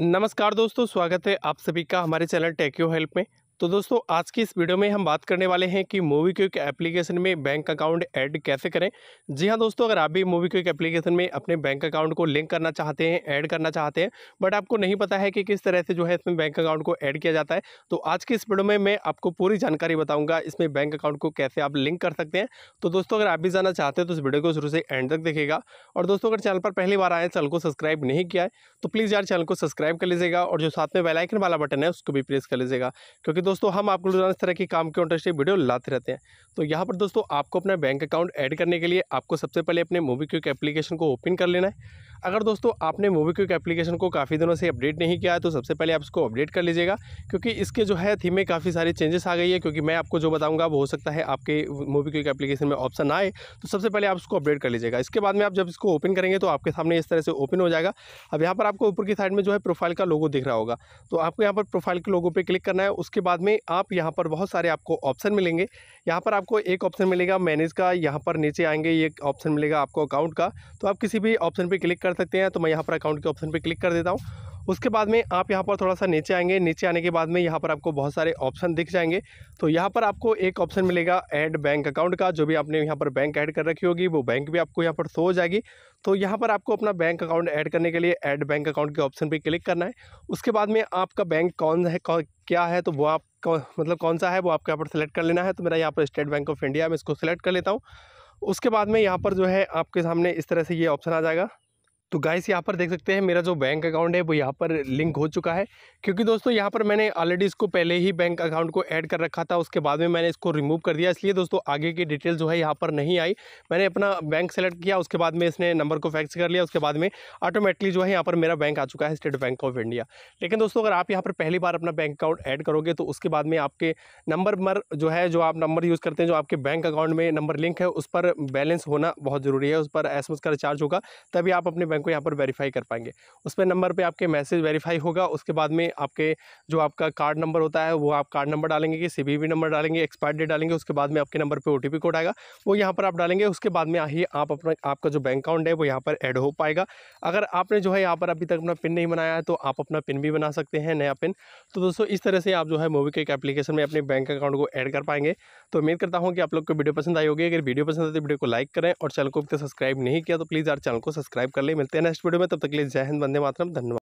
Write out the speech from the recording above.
नमस्कार दोस्तों स्वागत है आप सभी का हमारे चैनल टेक्यो हेल्प में। तो दोस्तों, आज की इस वीडियो में हम बात करने वाले हैं कि मूवी क्विक एप्लीकेशन में बैंक अकाउंट ऐड कैसे करें। जी हाँ दोस्तों, अगर आप भी मूवी क्विक एप्लीकेशन में अपने बैंक अकाउंट को लिंक करना चाहते हैं, ऐड करना चाहते हैं, बट आपको नहीं पता है कि किस तरह से जो है इसमें बैंक अकाउंट को ऐड किया जाता है तो आज की इस वीडियो में मैं आपको पूरी जानकारी बताऊँगा इसमें बैंक अकाउंट को कैसे आप लिंक कर सकते हैं। तो दोस्तों, अगर आप भी जाना चाहते हैं तो इस वीडियो को शुरू से एंड तक देखेगा और दोस्तों, अगर चैनल पर पहली बार आए चैनल को सब्सक्राइब नहीं किया है तो प्लीज़ यार चैनल को सब्सक्राइब कर लीजिएगा और जो साथ में बेलाइकन वाला बटन है, उसको भी प्रेस कर लीजिएगा, क्योंकि दोस्तों, हम आपको रोज़ाना इस तरह की काम के इंटरेस्टिंग वीडियो लाते रहते हैं। तो यहाँ पर दोस्तों, आपको अपना बैंक अकाउंट ऐड करने के लिए आपको सबसे पहले अपने मूवी क्विक एप्लीकेशन को ओपन कर लेना है। अगर दोस्तों, आपने मूवी क्विक एप्लीकेशन को काफ़ी दिनों से अपडेट नहीं किया है तो सबसे पहले आप इसको अपडेट कर लीजिएगा, क्योंकि इसके जो है थीम में काफ़ी सारी चेंजेस आ गई है, क्योंकि मैं आपको जो बताऊँगा, वो हो सकता है आपके मूवी क्विक एप्लीकेशन में ऑप्शन आए तो सबसे पहले आप इसको अपडेट कर लीजिएगा। इसके बाद में आप जब इसको ओपन करेंगे तो आपके सामने इस तरह से ओपन हो जाएगा। अब यहाँ पर आपको ऊपर की साइड में जो है प्रोफ़ाइल का लोगो दिख रहा होगा। तो आपको यहाँ पर प्रोफ़ाइल के लोगों पर क्लिक करना है, उसके बाद में आप यहाँ पर बहुत सारे आपको ऑप्शन मिलेंगे यहाँ पर आपको एक ऑप्शन मिलेगा मैनेज का यहाँ पर नीचे आएँगे ये ऑप्शन मिलेगा आपको अकाउंट का तो आप किसी भी ऑप्शन पर क्लिक कर सकते हैं तो मैं यहाँ पर अकाउंट के ऑप्शन पर क्लिक कर देता हूँ उसके बाद में आप यहाँ पर थोड़ा सा नीचे आएँगे नीचे आने के बाद में यहाँ पर आपको बहुत सारे ऑप्शन दिख जाएँगे तो यहाँ पर आपको एक ऑप्शन मिलेगा ऐड बैंक अकाउंट का जो भी आपने यहाँ पर बैंक ऐड कर रखी होगी वो बैंक भी आपको यहाँ पर शो हो जाएगी तो यहाँ पर आपको अपना बैंक अकाउंट ऐड करने के लिए ऐड बैंक अकाउंट के ऑप्शन पर क्लिक करना है उसके बाद में आपका बैंक कौन है क्या है तो वो आप मतलब कौन सा है, वो आपको यहाँ पर सेलेक्ट कर लेना है। तो मेरा यहाँ पर स्टेट बैंक ऑफ़ इंडिया मैं इसको सेलेक्ट कर लेता हूँ। उसके बाद में यहाँ पर जो है, आपके सामने इस तरह से ये ऑप्शन आ जाएगा। तो गाइस यहाँ पर देख सकते हैं मेरा जो बैंक अकाउंट है, वो यहाँ पर लिंक हो चुका है। क्योंकि दोस्तों, यहाँ पर मैंने ऑलरेडी इसको पहले ही बैंक अकाउंट को ऐड कर रखा था, उसके बाद में मैंने इसको रिमूव कर दिया। इसलिए दोस्तों, आगे की डिटेल जो है, यहाँ पर नहीं आई। मैंने अपना बैंक सेलेक्ट किया, उसके बाद में इसने नंबर को फैक्स कर लिया, उसके बाद में ऑटोमेटिकली जो है, यहाँ पर मेरा बैंक आ चुका है स्टेट बैंक ऑफ़ इंडिया लेकिन दोस्तों, अगर आप यहाँ पर पहली बार अपना बैंक अकाउंट ऐड करोगे तो उसके बाद में आपके नंबर मर जो है, जो आप नंबर यूज़ करते हैं, जो आपके बैंक अकाउंट में नंबर लिंक है, उस पर बैलेंस होना बहुत ज़रूरी है, उस पर एस का रिचार्ज होगा, तभी आप अपने बैंक को यहाँ पर वेरीफाई कर पाएँगे। उस पर नंबर पर आपके मैसेज वेरीफाई होगा, उसके बाद में आपके जो आपका कार्ड नंबर होता है, वो आप कार्ड नंबर डालेंगे कि सी नंबर डालेंगे एक्सपायर डेट डालेंगे, उसके बाद में आपके नंबर पर ओ कोड आएगा। वो यहाँ पर आप डालेंगे, उसके बाद में ही आप अपना, आपका जो बैंक अकाउंट है, वो यहाँ पर ऐड हो पाएगा। अगर आपने जो है यहाँ पर अभी तक अपना पिन नहीं बनाया है तो आप अपना पिन भी बना सकते हैं, नया पिन तो दोस्तों, इस तरह से आप जो है मूवी के एप्लीकेशन में अपने बैंक अकाउंट को ऐड कर पाएँगे। तो उम्मीद करता हूँ कि आप लोग को वीडियो पसंद आई होगी। अगर वीडियो पसंद है तो वीडियो को लाइक करें और चैनल को सब्सक्राइब नहीं किया तो प्लीज़ यार चैनल को सब्सक्राइब कर ले। मिलते हैं नेक्स्ट वीडियो में तब तक के लिए जय हिंद वंदे मातरम धन्यवाद।